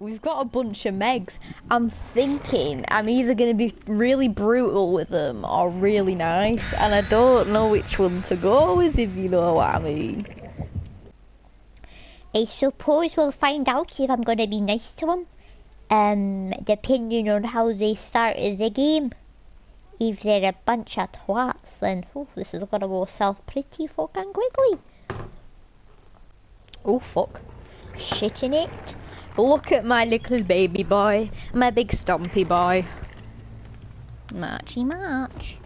you've got a bunch of Megs. I'm thinking I'm either going to be really brutal with them or really nice, and I don't know which one to go with, if you know what I mean. I suppose we'll find out if I'm gonna be nice to them. Um, depending on how they start the game. If they're a bunch of twats, then oh, this is gonna go south pretty fucking quickly. Oh, fuck. Shit in it. Look at my little baby boy. My big stumpy boy. Marchy march.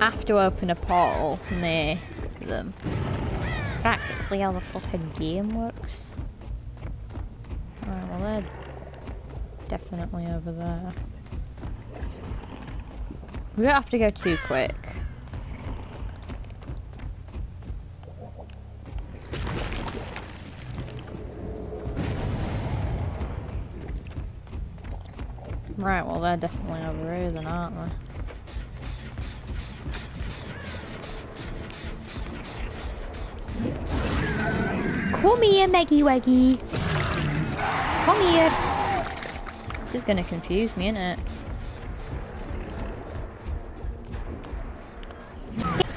Have to open a portal near them. Practically how the fucking game works. Right, well they're definitely over there. We don't have to go too quick. Right, well they're definitely over here then, aren't they? Come here, Meggy Weggy. Come here. This is gonna confuse me, isn't it?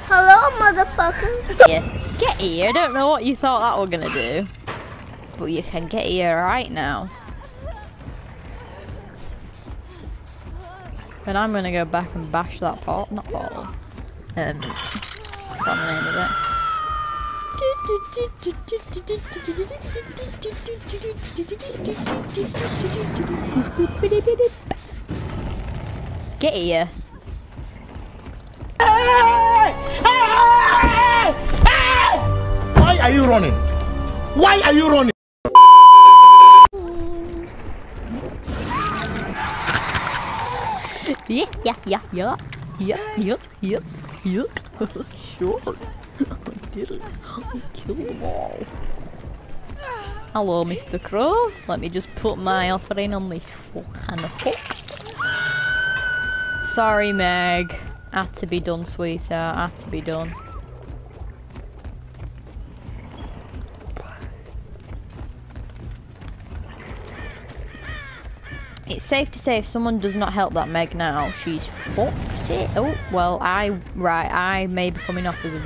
Hello, motherfucker. Yeah, get here. I don't know what you thought that were gonna do. But you can get here right now. And I'm gonna go back and bash that part, not portal. Um, what's the name of it? Get here. Why are you running? Why are you running? Yeah, yeah, yeah, yeah. Yeah, yeah, yeah, yeah. sure. I did it. I killed them all. Hello, Mr. Crow. Let me just put my offering on this fucking hook. Sorry, Meg. Had to be done, sweetheart. Had to be done. It's safe to say if someone does not help that Meg now, she's fucked it. Oh, well, I, right, I may be coming off as a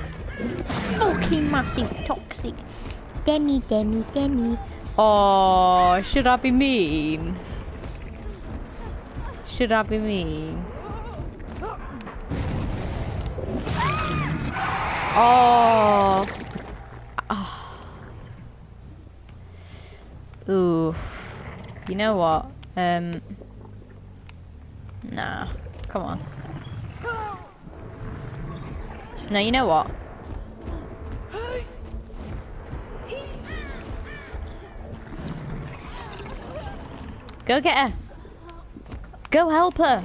Fucking massive toxic. Demi, demi, demi. Oh, should I be mean? Should I be mean? Oh. Ah. oh. Ooh. You know what? Um. Nah. Come on. No, you know what? Go get her. Go help her.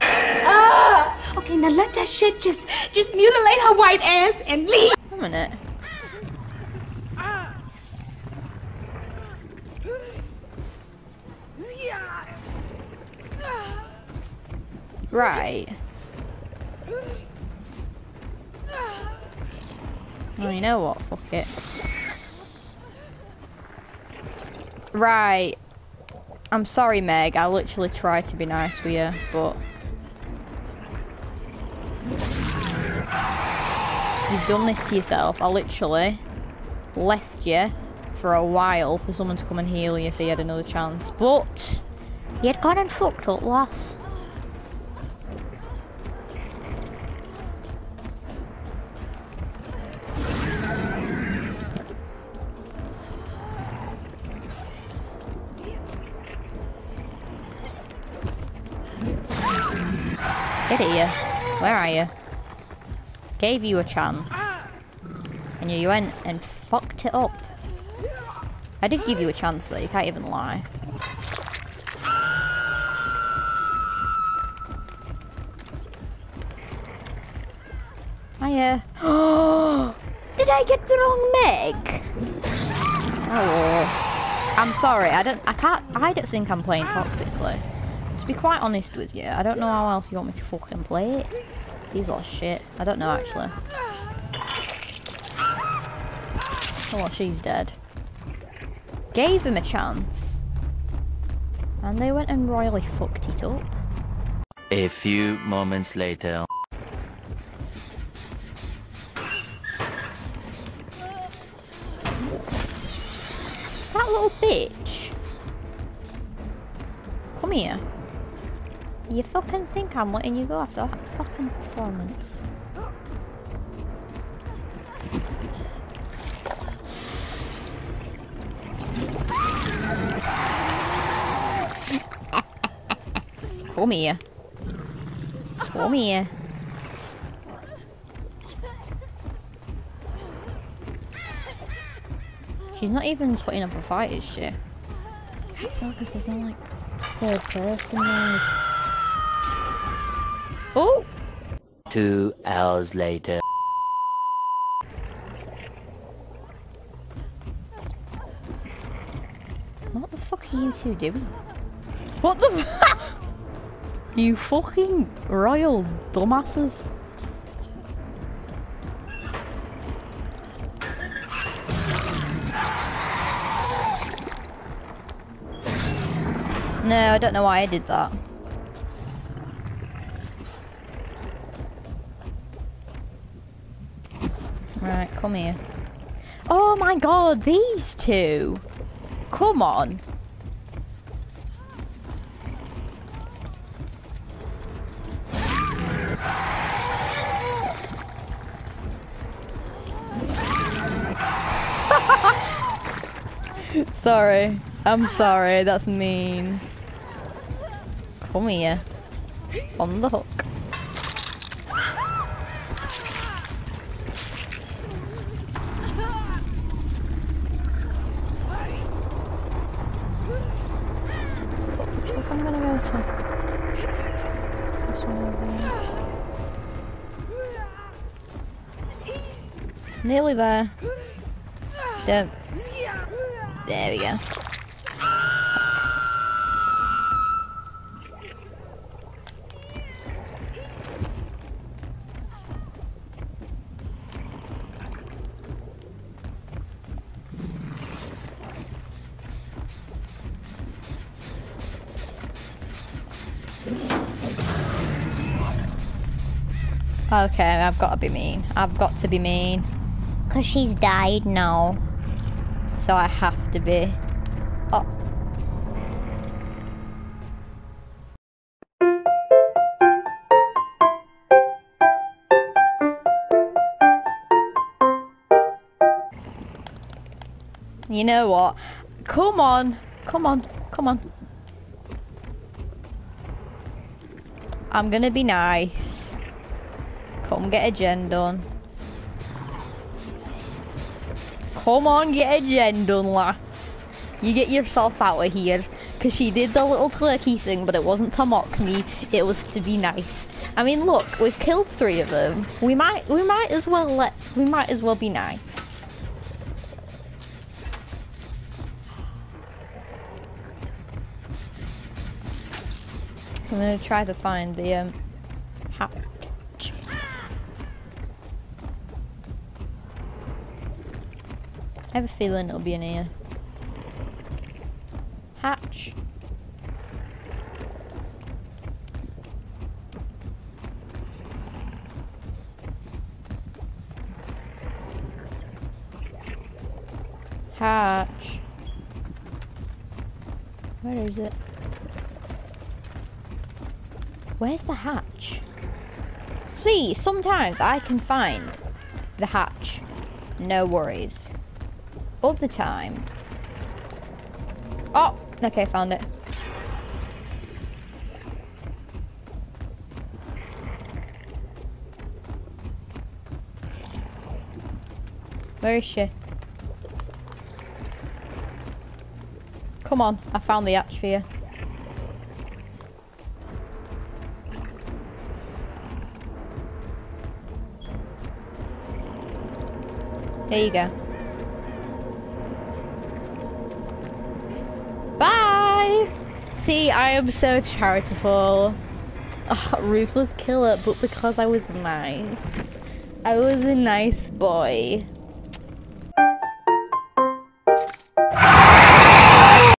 Ah! Okay, now let that shit just just mutilate her white ass and leave. A minute. Right. Oh, you know what? Fuck it. Right. I'm sorry, Meg. I literally tried to be nice with you, but... You've done this to yourself. I literally left you for a while for someone to come and heal you so you had another chance. But you'd gone and fucked up, lass. At you. Where are you? Gave you a chance. And you went and fucked it up. I did give you a chance though, you can't even lie. Hiya. Did I get the wrong Meg? Oh. I'm sorry, I don't I can't I don't think I'm playing toxically. To be quite honest with you, I don't know how else you want me to fucking play it. These are shit. I don't know actually. Oh, she's dead. Gave him a chance. And they went and royally fucked it up. A few moments later. That little bitch. Come here. You fucking think I'm letting you go after that fucking performance? Come here. Come here. She's not even putting up a fight, is she? It's because there's no like third person. Oh! Two hours later. What the fuck are you two doing? What the You fucking royal dumbasses. No, I don't know why I did that. Right, come here. Oh my god, these two! Come on. sorry. I'm sorry, that's mean. Come here. On the hook. Nearly there. Don't. There we go. Okay, I've got to be mean. I've got to be mean. Because she's died now. So I have to be. Oh. You know what? Come on. Come on. Come on. I'm gonna be nice. Get a gen done. Come on, get a gen done, lass. You get yourself out of here. Because she did the little turkey thing, but it wasn't to mock me. It was to be nice. I mean, look, we've killed three of them. We might, we might as well let, we might as well be nice. I'm gonna try to find the um, hatch. I have a feeling it'll be in here. Hatch. Hatch. Where is it? Where's the hatch? See, sometimes I can find the hatch. No worries. All the time. Oh, okay, found it. Where is she? Come on, I found the hatch for you. There you go. See, I am so charitable. Oh, ruthless killer, but because I was nice. I was a nice boy.